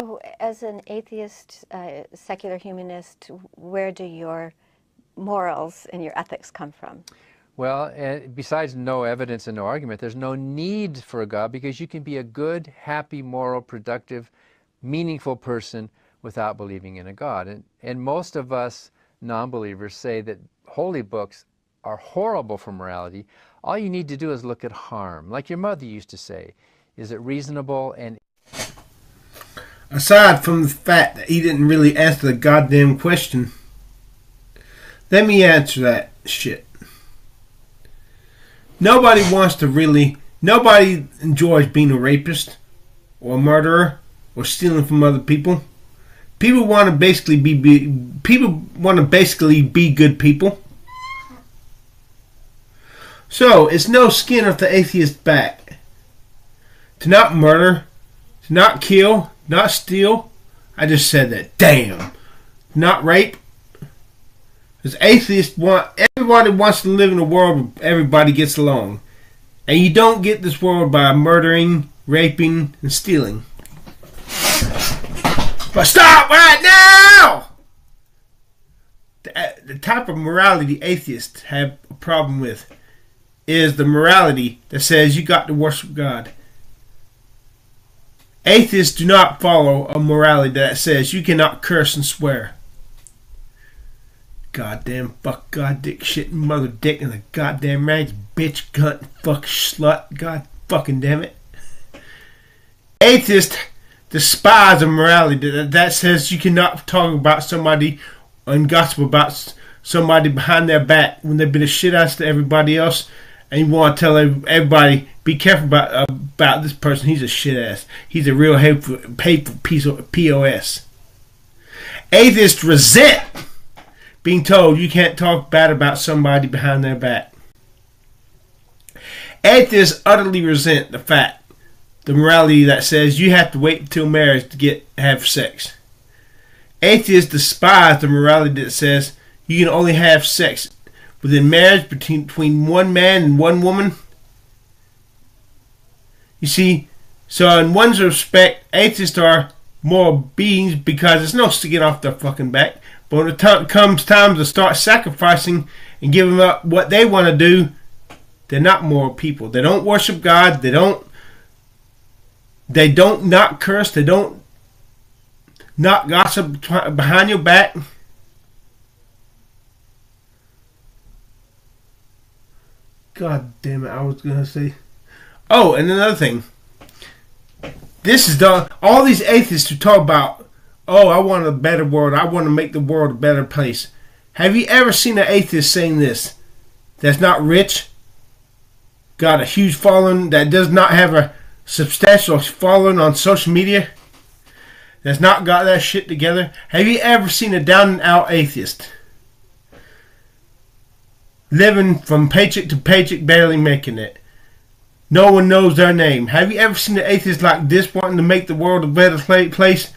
So, as an atheist, uh, secular humanist, where do your morals and your ethics come from? Well, uh, besides no evidence and no argument, there's no need for a God because you can be a good, happy, moral, productive, meaningful person without believing in a God. And, and most of us non believers say that holy books are horrible for morality. All you need to do is look at harm. Like your mother used to say, is it reasonable and aside from the fact that he didn't really answer the goddamn question, let me answer that shit. Nobody wants to really, nobody enjoys being a rapist or a murderer or stealing from other people. People want to basically be, be people want to basically be good people. So it's no skin off the atheist's back to not murder, to not kill, not steal. I just said that. Damn. Not rape. Because atheists want everybody wants to live in a world where everybody gets along. And you don't get this world by murdering, raping, and stealing. But stop right now! The, the type of morality atheists have a problem with is the morality that says you got to worship God. Atheists do not follow a morality that says you cannot curse and swear. Goddamn fuck, god dick shit mother dick and the goddamn rags bitch cunt fuck slut. God fucking damn it. Atheists despise a morality that, that says you cannot talk about somebody and gossip about somebody behind their back when they've been a shit ass to everybody else and you want to tell everybody be careful about about this person. He's a shit ass. He's a real hateful, hateful piece of pos. Atheists resent being told you can't talk bad about somebody behind their back. Atheists utterly resent the fact, the morality that says you have to wait until marriage to get have sex. Atheists despise the morality that says you can only have sex within marriage between, between one man and one woman. You see, so in one respect, atheists are moral beings because it's no sticking off their fucking back. But when it t- comes time to start sacrificing and giving up what they want to do, they're not moral people. They don't worship God. They don't. They don't not curse. They don't not gossip behind your back. God damn it! I was gonna say. Oh, and another thing. This is done. All these atheists who talk about, oh, I want a better world. I want to make the world a better place. Have you ever seen an atheist saying this? That's not rich. Got a huge following. That does not have a substantial following on social media. That's not got that shit together. Have you ever seen a down and out atheist? Living from paycheck to paycheck, barely making it. No one knows their name. Have you ever seen an atheist like this wanting to make the world a better place?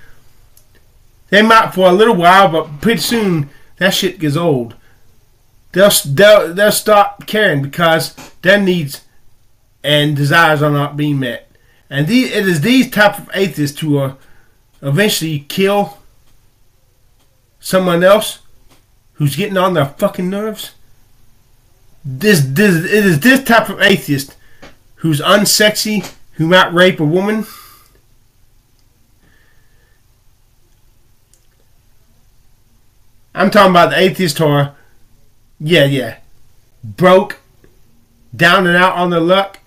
They might for a little while, but pretty soon that shit gets old. They'll, they'll, they'll stop caring because their needs and desires are not being met. And these, it is these type of atheists who will eventually kill someone else who's getting on their fucking nerves this this it is this type of atheist who's unsexy, who might rape a woman. I'm talking about the atheist who are, yeah, yeah, broke, down and out on their luck.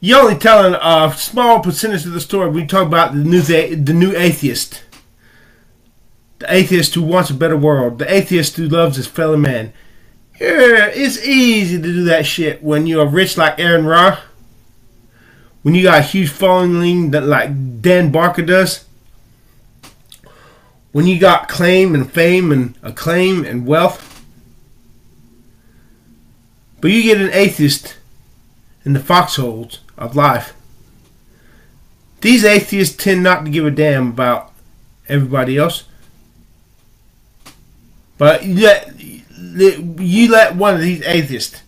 You're only telling a small percentage of the story. We talk about the new the new atheist, the atheist who wants a better world, the atheist who loves his fellow man. Yeah, it's easy to do that shit when you're rich like Aron Ra. When you got a huge following like Dan Barker does. When you got claim and fame and acclaim and wealth. But you get an atheist in the foxholes of life. These atheists tend not to give a damn about everybody else. But yet you let one of these atheists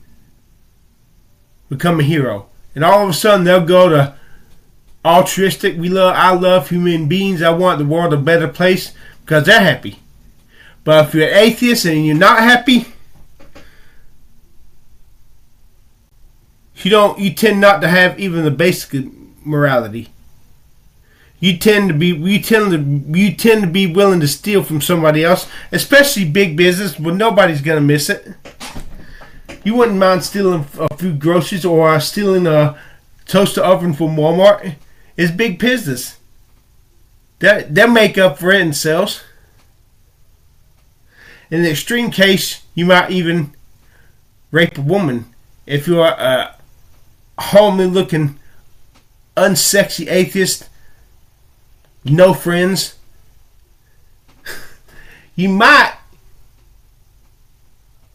become a hero, and all of a sudden they'll go to altruistic. We love. I love human beings. I want the world a better place because they're happy. But if you're an atheist and you're not happy, you don't. You tend not to have even the basic morality. You tend to be. You tend to. You tend to be willing to steal from somebody else, especially big business when nobody's gonna miss it. You wouldn't mind stealing a few groceries or uh, stealing a toaster oven from Walmart. It's big business. That they make up for it in sales. In the extreme case, you might even rape a woman if you're a homely looking, unsexy atheist, no friends. You might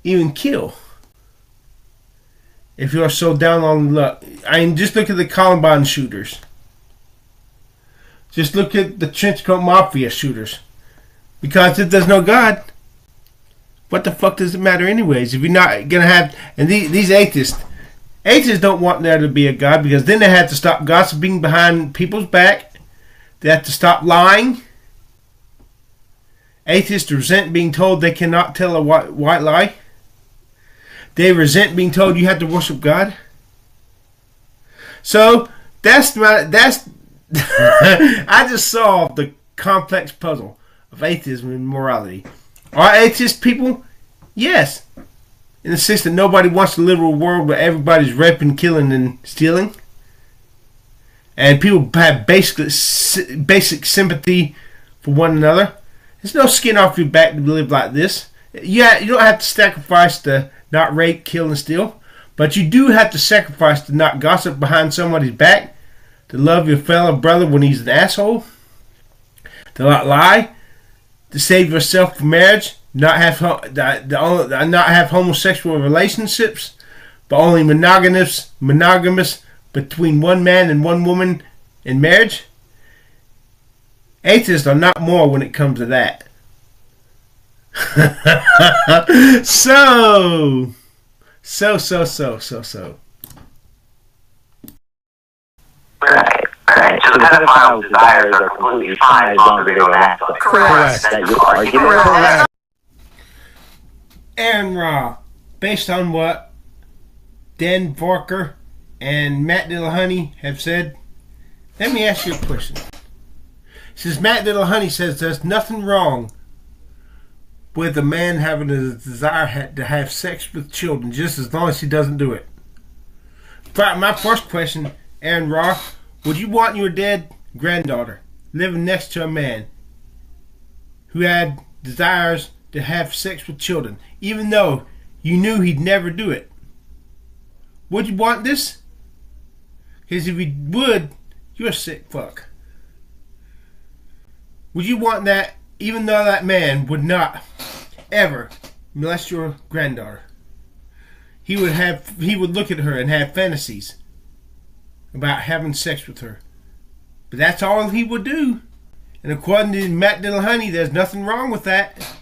even kill if you're so down on luck. I mean, just look at the Columbine shooters. Just look at the trench coat mafia shooters. Because if there's no God, what the fuck does it matter anyways? If you're not gonna have and these, these atheists, atheists don't want there to be a God because then they have to stop gossiping behind people's back. They have to stop lying. Atheists resent being told they cannot tell a white, white lie. They resent being told you have to worship God. So that's my that's I just solved the complex puzzle of atheism and morality. Are atheist people? Yes. In the sense that nobody wants to live in a world where everybody's raping, killing, and stealing. And people have basic, basic sympathy for one another. There's no skin off your back to live like this. Yeah, you don't have to sacrifice to not rape, kill, and steal. But you do have to sacrifice to not gossip behind somebody's back to love your fellow brother when he's an asshole, to not lie, to save yourself from marriage, not have not have homosexual relationships, but only monogamous monogamous between one man and one woman in marriage. Atheists are not more when it comes to that. so, so, so, so, so, so. Right, right. So the pedophile's desires are completely fine as long as they don't act like Correct. That your argument? Correct. Aron Ra, based on what Dan Barker and Matt Dillahunty have said, let me ask you a question. Since Matt Dillahunty says there's nothing wrong with a man having a desire to have sex with children, just as long as he doesn't do it. My first question Aron Ra, would you want your dead granddaughter living next to a man who had desires to have sex with children, even though you knew he'd never do it? Would you want this? Because if you would, you're a sick fuck. Would you want that even though that man would not ever molest your granddaughter? He would have he would look at her and have fantasies about having sex with her. But that's all he would do. And according to Matt Dillahunty, there's nothing wrong with that.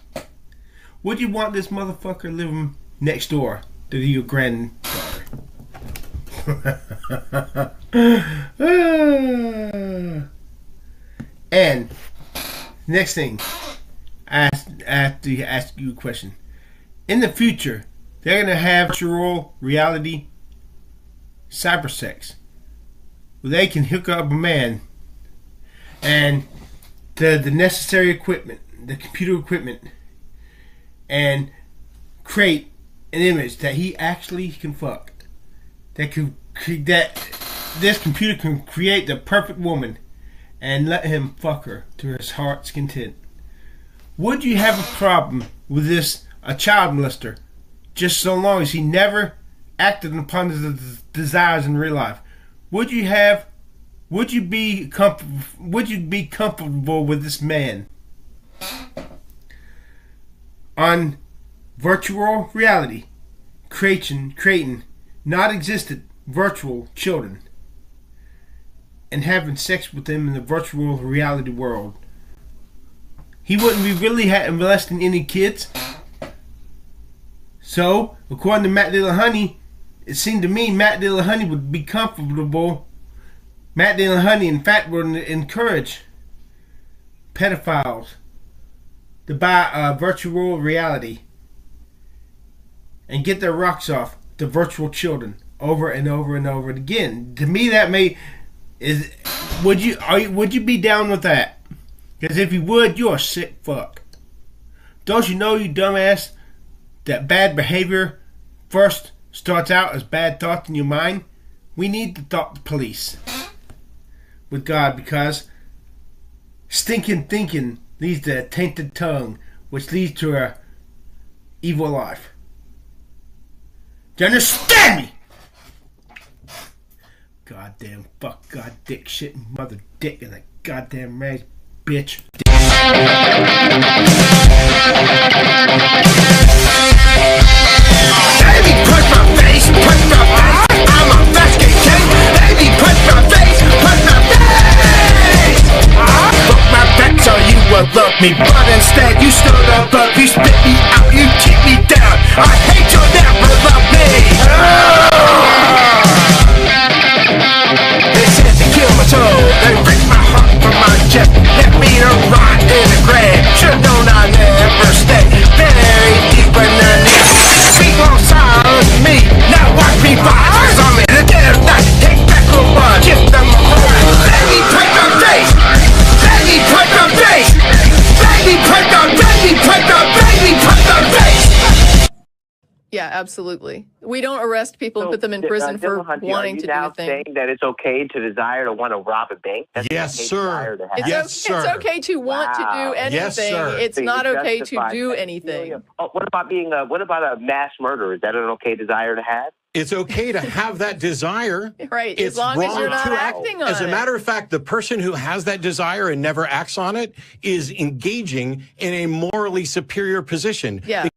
Would you want this motherfucker living next door to your granddaughter? and next thing, I have to ask you a question. In the future, they're gonna have virtual reality cyber sex where they can hook up a man and the the necessary equipment, the computer equipment, and create an image that he actually can fuck. That can that this computer can create the perfect woman and let him fuck her to his heart's content. Would you have a problem with this a child molester just so long as he never acted upon his desires in real life? Would you have? Would you be comfortable? Would you be comfortable with this man on virtual reality, creating, creating not existent virtual children, and having sex with them in the virtual reality world? He wouldn't be really molesting any kids. So, according to Matt Dillahunty, it seemed to me Matt Dillahunty would be comfortable Matt Dillahunty and Fat would encourage pedophiles to buy uh, virtual reality and get their rocks off to virtual children over and over and over again. To me, that may is would you are you, would you be down with that? Because if you would, you're a sick fuck. Don't you know, you dumbass, that bad behavior first starts out as bad thoughts in your mind? We need to to police with God because stinking thinking leads to a tainted tongue, which leads to a evil life. Do you understand me? Goddamn fuck, god dick shit, mother dick, and a goddamn rag bitch. Baby, punch my face, punch my face. Me, but instead you stood above, you spit me out, you kick me down. I hate you, never love me. They said to kill my soul, they ripped my heart from my chest, left me to rot absolutely. We don't arrest people and So, put them in uh, prison for Dillahunty, wanting are you to do now the thing. saying that it's okay to desire to want to rob a bank? That's Yes, okay sir. desire to. It's, Yes, o- sir. it's okay to want to do anything. Yes, sir. It's So not okay to do anything. Oh, what about being a what about a mass murder? Is that an okay desire to have? It's okay to have that desire. Right, It's as long as you're not to act. acting on it. As a matter of fact, the person who has that desire and never acts on it is engaging in a morally superior position. Yeah.